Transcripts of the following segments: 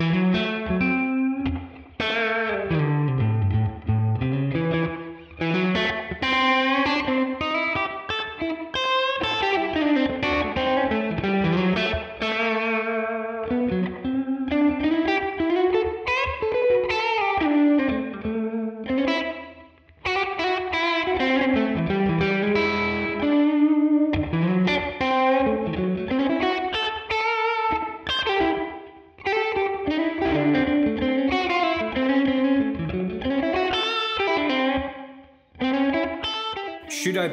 Should I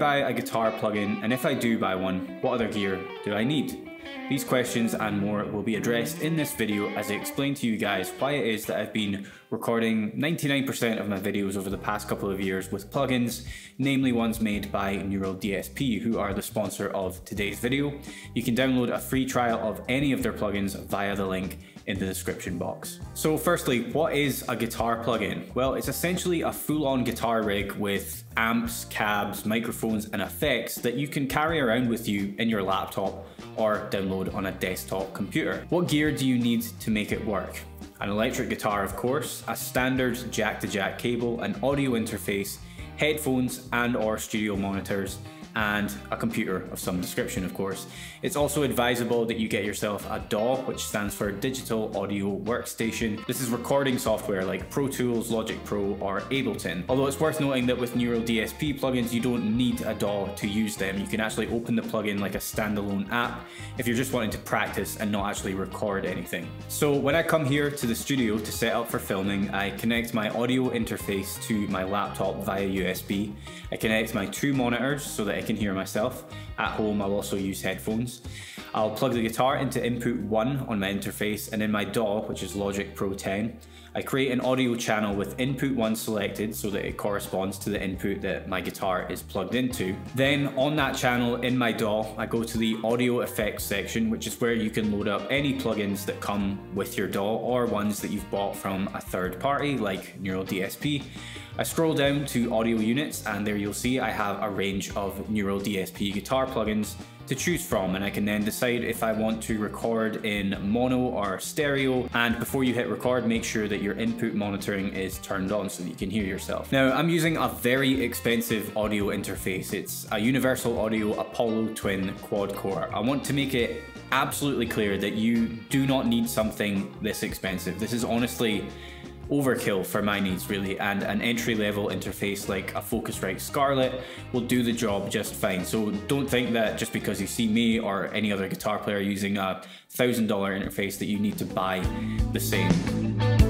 buy a guitar plugin, and if I do buy one, what other gear do I need? These questions and more will be addressed in this video as I explain to you guys why it is that I've been recording 99% of my videos over the past couple of years with plugins, namely ones made by Neural DSP, who are the sponsor of today's video. You can download a free trial of any of their plugins via the link in the description box. So firstly, what is a guitar plugin? Well, it's essentially a full-on guitar rig with amps, cabs, microphones, and effects that you can carry around with you in your laptop or download on a desktop computer. What gear do you need to make it work? An electric guitar, of course, a standard jack-to-jack -jack cable, an audio interface, headphones and or studio monitors, and a computer of some description, of course. It's also advisable that you get yourself a DAW, which stands for Digital Audio Workstation. This is recording software like Pro Tools, Logic Pro, or Ableton. Although it's worth noting that with Neural DSP plugins, you don't need a DAW to use them. You can actually open the plugin like a standalone app if you're just wanting to practice and not actually record anything. So when I come here to the studio to set up for filming, I connect my audio interface to my laptop via USB. I connect my two monitors so that I can hear myself. At home, I'll also use headphones. I'll plug the guitar into input 1 on my interface and in my DAW, which is Logic Pro 10, I create an audio channel with input 1 selected so that it corresponds to the input that my guitar is plugged into. Then on that channel in my DAW, I go to the audio effects section, which is where you can load up any plugins that come with your DAW or ones that you've bought from a third party like Neural DSP. I scroll down to audio units and there you'll see I have a range of Neural DSP guitar plugins to choose from and I can then decide if I want to record in mono or stereo and before you hit record make sure that your input monitoring is turned on so that you can hear yourself. Now I'm using a very expensive audio interface. It's a Universal Audio Apollo Twin quad core. I want to make it absolutely clear that you do not need something this expensive. This is honestly overkill for my needs really and an entry level interface like a Focusrite Scarlett will do the job just fine. So don't think that just because you see me or any other guitar player using a thousand dollar interface that you need to buy the same.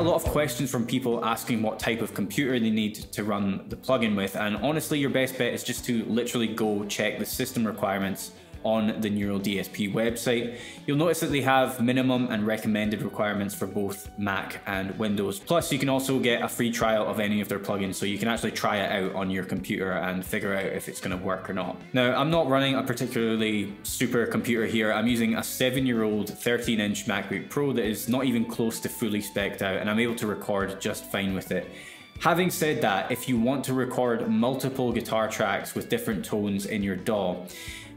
A lot of questions from people asking what type of computer they need to run the plugin with and honestly your best bet is just to literally go check the system requirements on the Neural DSP website. You'll notice that they have minimum and recommended requirements for both Mac and Windows. Plus, you can also get a free trial of any of their plugins, so you can actually try it out on your computer and figure out if it's gonna work or not. Now, I'm not running a particularly super computer here. I'm using a seven-year-old 13-inch MacBook Pro that is not even close to fully specced out, and I'm able to record just fine with it. Having said that, if you want to record multiple guitar tracks with different tones in your DAW,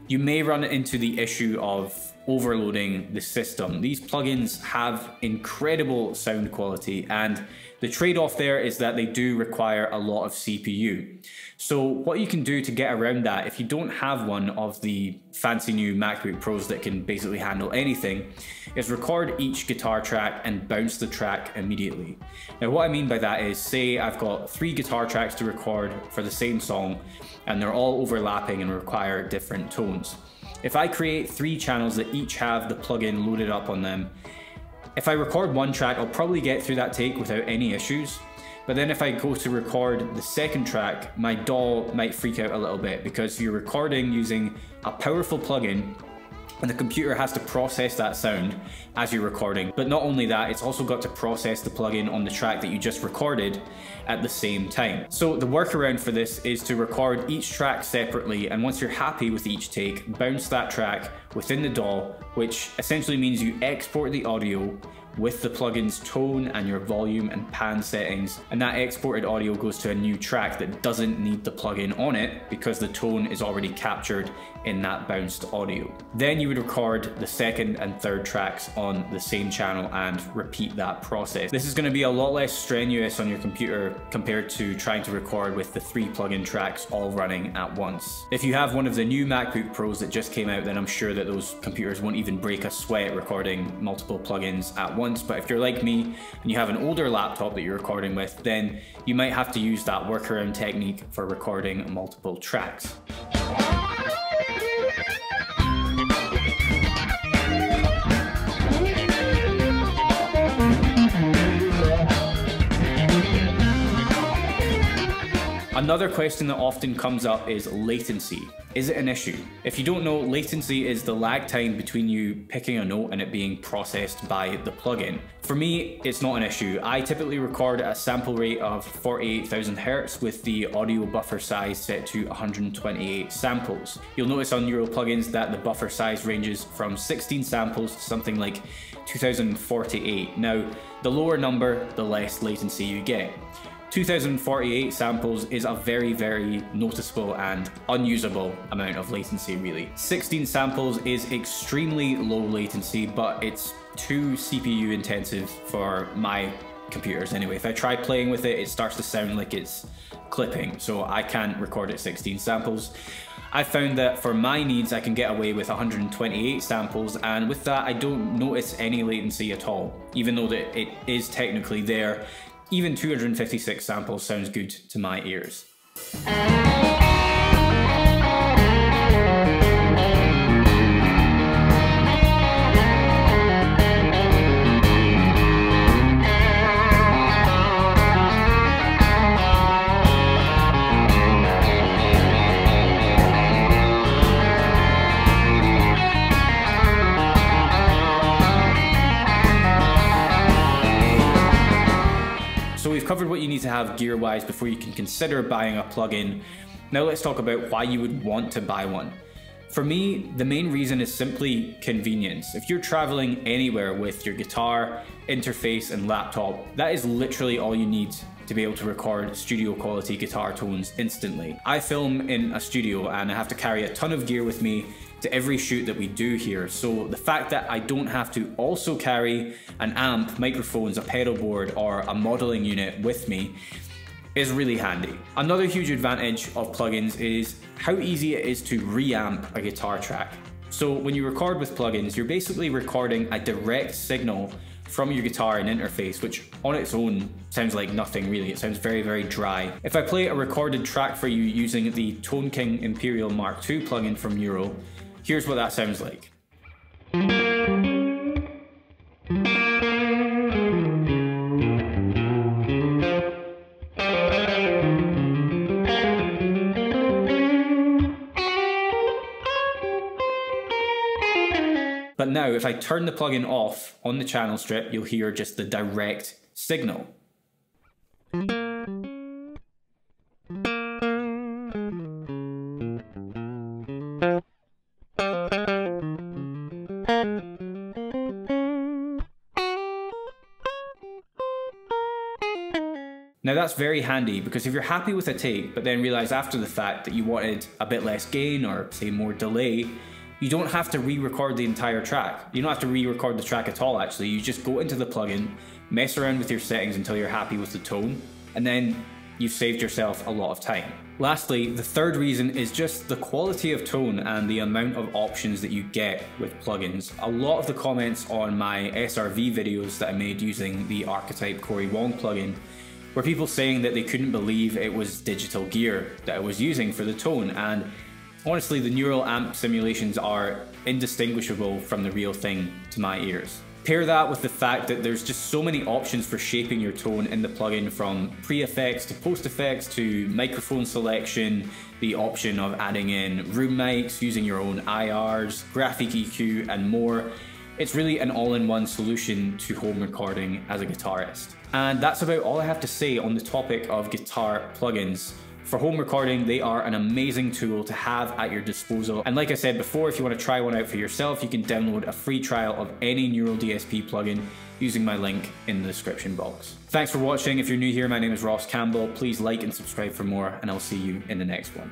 you may run into the issue of overloading the system. These plugins have incredible sound quality and the trade-off there is that they do require a lot of CPU. So what you can do to get around that, if you don't have one of the fancy new MacBook Pros that can basically handle anything, is record each guitar track and bounce the track immediately. Now what I mean by that is, say I've got three guitar tracks to record for the same song, and they're all overlapping and require different tones. If I create three channels that each have the plugin loaded up on them, if I record one track, I'll probably get through that take without any issues. But then if I go to record the second track, my DAW might freak out a little bit because you're recording using a powerful plugin and the computer has to process that sound as you're recording. But not only that, it's also got to process the plugin on the track that you just recorded at the same time. So the workaround for this is to record each track separately and once you're happy with each take, bounce that track within the DAW, which essentially means you export the audio with the plugin's tone and your volume and pan settings and that exported audio goes to a new track that doesn't need the plugin on it because the tone is already captured in that bounced audio. Then you would record the second and third tracks on the same channel and repeat that process. This is going to be a lot less strenuous on your computer compared to trying to record with the three plugin tracks all running at once. If you have one of the new MacBook Pros that just came out then I'm sure that those computers won't even break a sweat recording multiple plugins at once but if you're like me and you have an older laptop that you're recording with then you might have to use that workaround technique for recording multiple tracks. Another question that often comes up is latency. Is it an issue? If you don't know, latency is the lag time between you picking a note and it being processed by the plugin. For me, it's not an issue. I typically record at a sample rate of 48,000 Hz with the audio buffer size set to 128 samples. You'll notice on Neural plugins that the buffer size ranges from 16 samples to something like 2048. Now, the lower number, the less latency you get. 2048 samples is a very, very noticeable and unusable amount of latency really. 16 samples is extremely low latency, but it's too CPU intensive for my computers anyway. If I try playing with it, it starts to sound like it's clipping, so I can't record at 16 samples. I found that for my needs, I can get away with 128 samples, and with that, I don't notice any latency at all, even though that it is technically there even 256 samples sounds good to my ears. Covered what you need to have gear wise before you can consider buying a plugin. Now let's talk about why you would want to buy one. For me, the main reason is simply convenience. If you're traveling anywhere with your guitar, interface, and laptop, that is literally all you need to be able to record studio quality guitar tones instantly. I film in a studio and I have to carry a ton of gear with me to every shoot that we do here. So the fact that I don't have to also carry an amp, microphones, a pedal board, or a modeling unit with me is really handy. Another huge advantage of plugins is how easy it is to reamp a guitar track. So when you record with plugins, you're basically recording a direct signal from your guitar and interface, which on its own sounds like nothing really. It sounds very, very dry. If I play a recorded track for you using the Tone King Imperial Mark II plugin from Neural, Here's what that sounds like. But now if I turn the plugin off on the channel strip, you'll hear just the direct signal. Now that's very handy because if you're happy with a take, but then realize after the fact that you wanted a bit less gain or say more delay, you don't have to re-record the entire track. You don't have to re-record the track at all actually. You just go into the plugin, mess around with your settings until you're happy with the tone, and then you've saved yourself a lot of time. Lastly, the third reason is just the quality of tone and the amount of options that you get with plugins. A lot of the comments on my SRV videos that I made using the Archetype Cory Wong plugin were people saying that they couldn't believe it was digital gear that I was using for the tone and honestly the neural amp simulations are indistinguishable from the real thing to my ears. Pair that with the fact that there's just so many options for shaping your tone in the plugin from pre-effects to post-effects to microphone selection, the option of adding in room mics, using your own IRs, graphic EQ and more. It's really an all-in-one solution to home recording as a guitarist. And that's about all I have to say on the topic of guitar plugins. For home recording, they are an amazing tool to have at your disposal. And like I said before, if you want to try one out for yourself, you can download a free trial of any Neural DSP plugin using my link in the description box. Thanks for watching. If you're new here, my name is Ross Campbell. Please like and subscribe for more, and I'll see you in the next one.